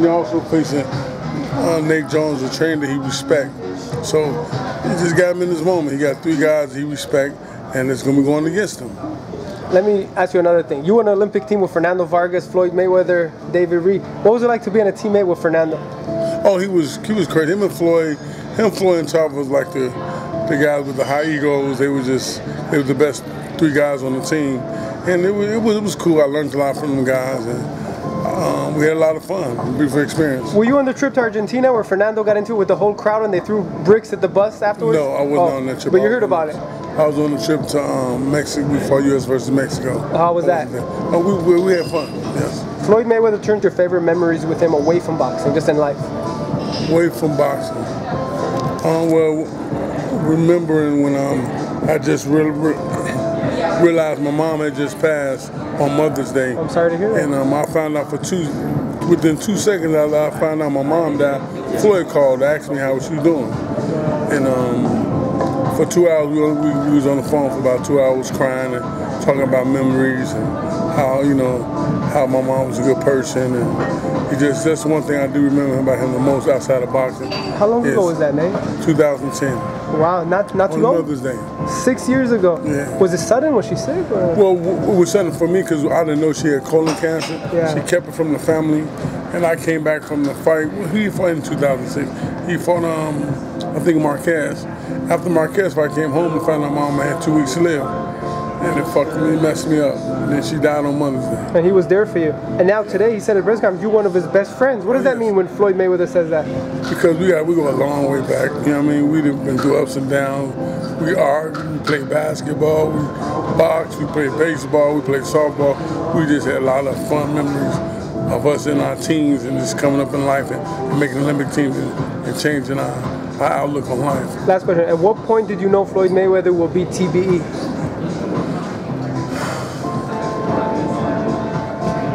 you're also facing uh, Nate Jones, a trainer that he respect. So he just got him in this moment. He got three guys he respect, and it's going to be going against him. Let me ask you another thing. You were on an Olympic team with Fernando Vargas, Floyd Mayweather, David Reid. What was it like to be on a teammate with Fernando? Oh, he was he was crazy. Him and Floyd, him, Floyd, and Chopper was like the the guys with the high egos. They were just they were the best three guys on the team, and it was it was, it was cool. I learned a lot from them guys, and um, we had a lot of fun. Beautiful experience. Were you on the trip to Argentina where Fernando got into it with the whole crowd and they threw bricks at the bus afterwards? No, I wasn't Oh, on that trip. But you heard about it. I was on the trip to um, Mexico before U.S. versus Mexico. How was that? Oh, we, we, we had fun. Yes. Floyd Mayweather turned your favorite memories with him away from boxing, just in life. Away from boxing. Um, well, remembering when um, I just really. re- realized my mom had just passed on Mother's Day. I'm sorry to hear that. And um, I found out for two, within two seconds, I, I found out my mom died. Floyd called to ask me how she was doing. And um, for two hours, we, were- we, we was on the phone for about two hours crying and talking about memories and how, you know, how my mom was a good person. And he just, that's one thing I do remember about him the most outside of boxing. How long ago was that, Nate? 2010, Wow, not not too on long. Mother's Day. Six years ago. Yeah. Was it sudden? Was she sick? Or? Well, it was sudden for me because I didn't know she had colon cancer. Yeah. She kept it from the family, and I came back from the fight. Well, he fought in 2006. He fought, um, I think, Marquez. After Marquez I came home and found out mom had two weeks to live, and it fucked me, messed me up. And then she died on Mother's Day. and he was there for you. And now today, he said at press conference, you're one of his best friends. What does that mean when Floyd Mayweather says that? Because we got we go a long way back. You know what I mean? We've been through ups and downs. We argue, we play basketball, we box, we play baseball, we play softball. We just had a lot of fun memories of us in our teens and just coming up in life and, and making Olympic teams and, and changing our, our outlook on life. Last question. At what point did you know Floyd Mayweather will beat TBE?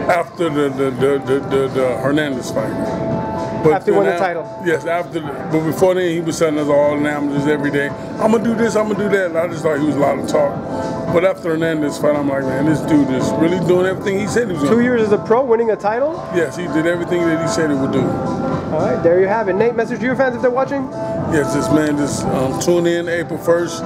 After the the, the, the, the, the Hernandez fight. But After he won the title. Yes, after. The, but before then, he was telling us all amateurs every day. I'm gonna do this. I'm gonna do that. And I just thought he was a lot of talk. But after Hernandez fight, I'm like, man, this dude is really doing everything he said he was Two gonna. do. years as a pro, winning a title? Yes, he did everything that he said he would do. All right, there you have it. Nate, message to your fans if they're watching. Yes, this man just um, tune in April 1st.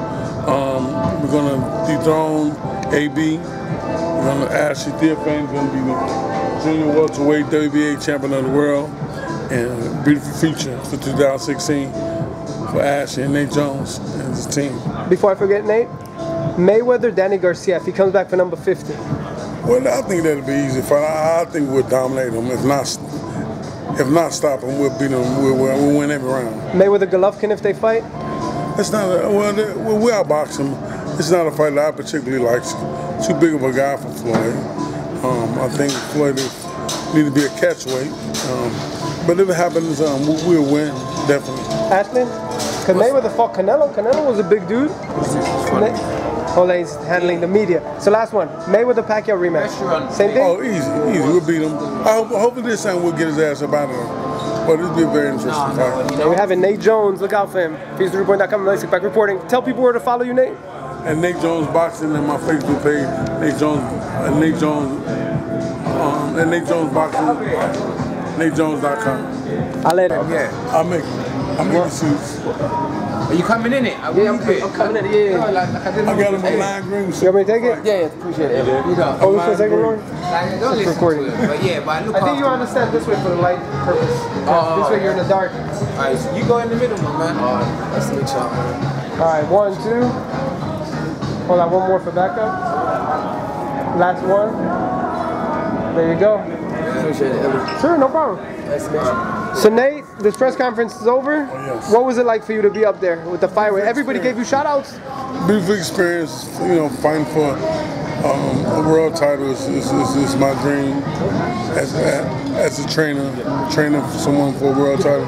Um, we're gonna dethrone AB. We're gonna Ashley Theophane's gonna be the junior welterweight WBA champion of the world, and a beautiful future for 2016 for Ashley and Nate Jones and his team. Before I forget, Nate, Mayweather, Danny Garcia, if he comes back for number 50. Well, I think that'll be easy fight. I, I think we'll dominate him. If not, if not stop him, we'll beat him. We'll, we'll, we'll win every round. Mayweather, Golovkin, if they fight. That's not a, well, well, we outbox him. It's not a fight that I particularly like. Too big of a guy for Floyd. Um, I think Floyd is, need to be a catchweight. Um, but if it happens, um, we, we'll win definitely. Ashley? Because the fought Canelo. Canelo was a big dude. Ma- Ole's handling the media. So last one, Mayweather the Pacquiao rematch. Same thing. Oh, easy, easy. We'll beat him. I hope, hopefully this time we'll get his ass up out of him. But it'll be a very interesting fight. There we have it. Nate Jones. Look out for him. FeasTheReport.com. Elie Seckbach reporting. Tell people where to follow you, Nate. And Nate Jones boxing and my Facebook page. Nate Jones. Uh, Nate Jones. Um, and Nate Jones boxing. NateJones.com. I'll let it. Yeah. I'll make. I'll make the suits. Are you coming in it? Yeah, I'm- I'm coming in, yeah. No, like, like I didn't I got him Hey, a lime green You want me to take it? Yeah, yeah, appreciate it. You know, Oh, this for a second, Lauren? like, don't listen recording. to it. But yeah, but I look I think you understand this way for the light purpose. Oh, this way you're in the dark. Alright, so you go in the middle, my man. Nice to meet y'all, man. All right, one, two. Hold on, one more for backup. Last one. There you go. Appreciate it. Sure, no problem. Nice to meet you. So Nate, this press conference is over. yes. What was it like for you to be up there with the fireworks? Everybody gave you shout outs. Beautiful experience. You know, fighting for um, a world title is, is, is, is my dream. As, as a trainer, training someone for a world title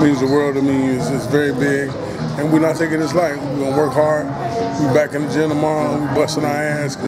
means the world to me. It's, it's very big. And we're not taking this light. We're to work hard. We're back in the gym tomorrow. We're busting our ass.